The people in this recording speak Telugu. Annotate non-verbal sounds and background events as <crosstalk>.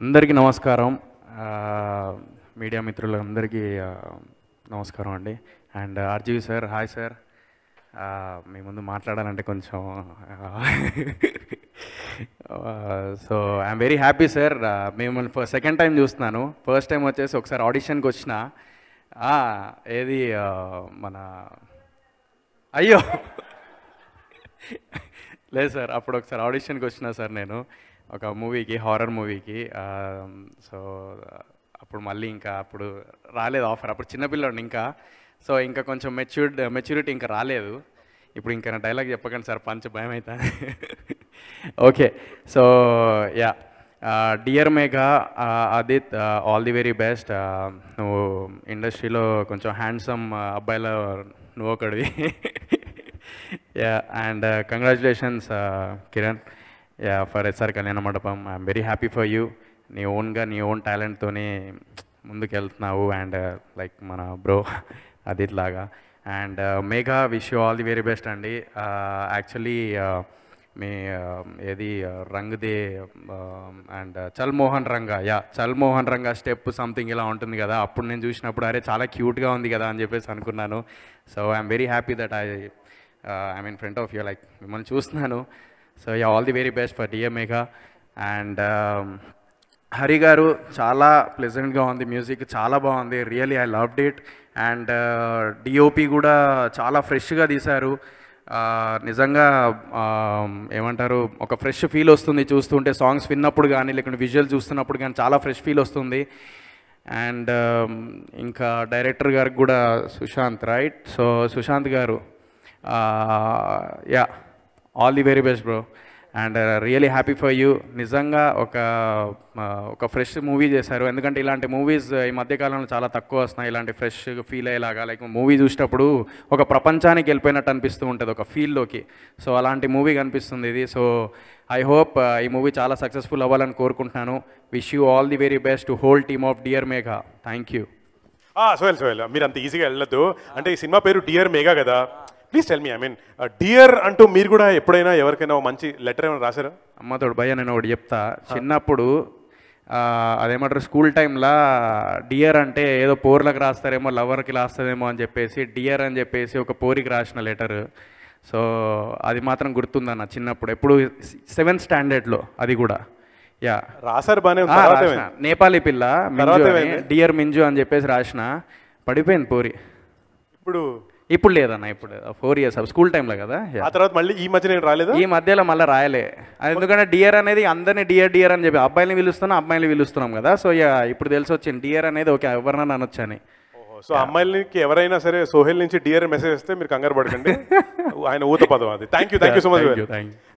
అందరికీ నమస్కారం. మీడియా మిత్రులందరికీ నమస్కారం అండి. And RGV sir hi sir. మీ ముందు మాట్లాడాలంటే కొంచెం so I'm very happy sir. మిమ్మల్ని సెకండ్ టైం చూస్తున్నాను. ఫస్ట్ టైం వచ్చేసి ఒకసారి ఆడిషన్కి వచ్చిన. ఏది మన అయ్యో! <laughs> లేదు సార్ అప్పుడు ఒకసారి ఆడిషన్కి వచ్చిన సార్ నేను. ఒక మూవీకి హారర్ మూవీకి um, సో అప్పుడు మళ్ళీ ఇంకా అప్పుడు రాలేదు ఆఫర్ అప్పుడు చిన్నపిల్లాడు ఇంకా. సో ఇంకా కొంచెం మెచ్యూర్డ్ మెచ్యూరిటీ ఇంకా రాలేదు. ఇప్పుడు ఇంకా డైలాగ్ చెప్పకండి సార్ పంచ భయం అవుతుంది okay so yeah dear Megha Aadit all the very best నువ్వు ఇండస్ట్రీలో కొంచెం హ్యాండ్సమ్ అబ్బాయిలో నువ్వు ఒకడివి yeah and congratulations Kiran yeah for SR Kalyana Mandapam I'm very happy for you నీ ఓన్గా నీ ఓన్ టాలెంట్తోనే ముందుకెళ్తున్నావు అండ్ లైక్ uh, మన bro <laughs> Aadit and Megha wish you all the very best అండి. Uh, యాక్చువల్లీ uh, మీ ఏది Rang De um, and Chal Mohan Ranga yeah Chal Mohan Ranga step something ఇలా ఉంటుంది కదా. అప్పుడు నేను చూసినప్పుడు అరే చాలా క్యూట్గా ఉంది కదా అని చెప్పేసి అనుకున్నాను. So I'm very happy that I I mean front of you like మిమ్మల్ని చూస్తున్నాను. So yeah all the very best for డిఎంఏగా and Hari గారు చాలా ప్లెజెంట్గా ఉంది మ్యూజిక్ చాలా బాగుంది really I loved it and DOP కూడా చాలా ఫ్రెష్గా తీశారు నిజంగా ఏమంటారు ఒక ఫ్రెష్ ఫీల్ వస్తుంది చూస్తుంటే సాంగ్స్ విన్నప్పుడు కానీ లేకుంటే విజువల్ చూస్తున్నప్పుడు కానీ చాలా ఫ్రెష్ ఫీల్ వస్తుంది అండ్ ఇంకా డైరెక్టర్ గారికి కూడా సుశాంత్ రైట్ సో సుశాంత్ గారు yeah all the very best bro and really happy for you నిజంగా ఒక uh, ఒక ఫ్రెష్ మూవీ చేశారు. ఎందుకంటే ఇలాంటి మూవీస్ uh, ఈ మధ్యకాలంలో చాలా తక్కువ వస్తున్నాయి. ఇలాంటి ఫ్రెష్ ఫీల్ అయ్యేలాగా లైక్ మూవీ చూసేటప్పుడు ఒక ప్రపంచానికి వెళ్ళిపోయినట్టు అనిపిస్తూ ఉంటుంది ఒక ఫీల్లోకి సో అలాంటి మూవీ కనిపిస్తుంది ఇది. సో ఐ హోప్ ఈ మూవీ చాలా సక్సెస్ఫుల్ అవ్వాలని కోరుకుంటున్నాను. Wish you all the very best to whole team of dear Megha thank you సోయల్ సోయల్ మీరు అంత ఈజీగా వెళ్ళొద్దు. అంటే ఈ సినిమా పేరు డియర్ మేఘా కదా. Please tell me I mean dear అంటూ మీరు కూడా ఎప్పుడైనా ఎవరికైనా మంచి లెటర్ ఏమైనా రాశారా? అమ్మతోడు భయ్య నేను ఒకటి చెప్తా. చిన్నప్పుడు అదేమంటారు స్కూల్ టైంలో డియర్ అంటే ఏదో పోర్లకు రాస్తారేమో లవర్కి రాస్తుందేమో అని చెప్పేసి డియర్ అని చెప్పేసి ఒక పోరికి రాసిన లెటర్. సో అది మాత్రం గుర్తుందన్న చిన్నప్పుడు. ఎప్పుడు సెవెంత్ స్టాండర్డ్లో అది కూడా. యా. రాసిన. ఏమైంది? నేపాలీ పిల్ల? డియర్ మింజు అని చెప్పేసి రాసిన. పడిపోయింది పోరి. ఇప్పుడు ఇప్పుడు లేదన్న ఇప్పుడు ఫోర్ ఇయర్స్ స్కూల్ టైంలో కదా? ఆ తర్వాత మళ్ళీ ఈ మధ్య నేను రాలేదా? ఈ మధ్యలో మళ్ళీ రాయలే. ఎందుకంటే డియర్ అనేది అందరినీ డియర్ డియర్ అని చెప్పి అబ్బాయిని పిలుస్తున్నాం అబ్బాయిని పిలుస్తున్నాం కదా. సో ఇప్పుడు తెలిసి వచ్చింది డియర్ అనేది ఓకే ఎవరినైనా అనొచ్చని ఓహో, సో అమ్మాయిలకి ఎవరైనా సరే సోహెల్ నుంచి డియర్ మెసేజ్ వస్తే మీరు కంగారు పడకండి. <laughs> ఆయన ఊత పదం అది. Thank you thank you so much thank you